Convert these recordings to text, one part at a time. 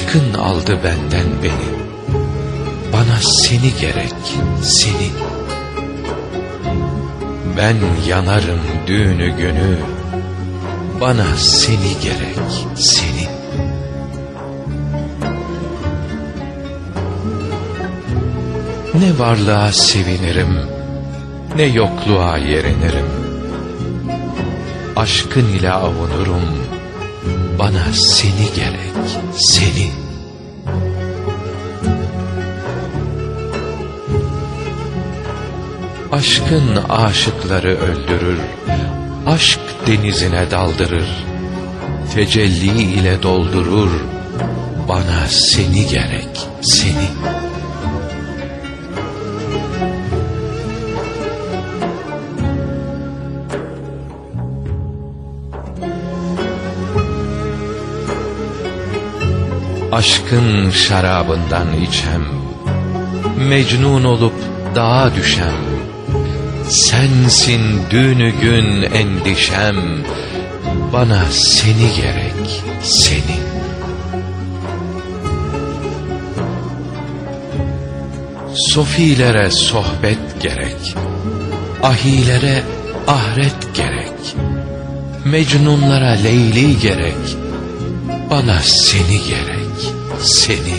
Aşkın aldı benden beni. Bana seni gerek, seni. Ben yanarım düğünü günü. Bana seni gerek, seni. Ne varlığa sevinirim, ne yokluğa yerinirim. Aşkın ile avunurum, bana seni gerek, seni. Aşkın aşıkları öldürür, aşk denizine daldırır. Tecelli ile doldurur, bana seni gerek, seni. Aşkın şarabından içem, Mecnun olup dağa düşem, Sensin dünü gün endişem, Bana seni gerek, seni. Sofilere sohbet gerek, Ahilere ahret gerek, Mecnunlara Leyli gerek, Bana seni gerek, seni.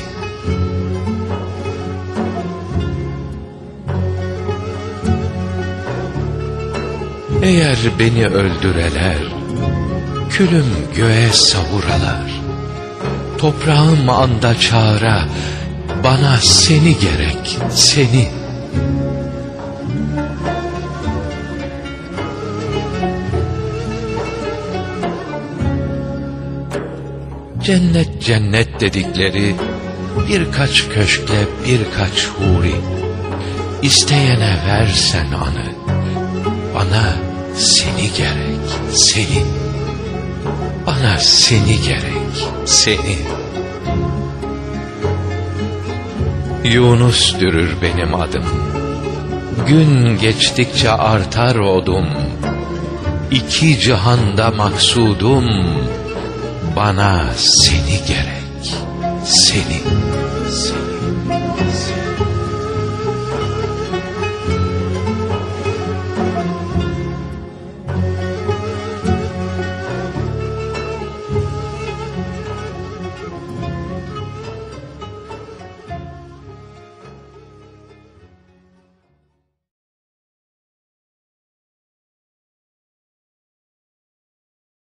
Eğer beni öldüreler, Külüm göğe savuralar, Toprağım anda çağıra, Bana seni gerek, seni. Cennet cennet dedikleri birkaç köşkle birkaç huri. İsteyene versen anı, bana seni gerek, seni. Bana seni gerek, seni. Yunus dürür benim adım. Gün geçtikçe artar odum. İki cihanda maksudum bana seni gerek. Seni. Seni.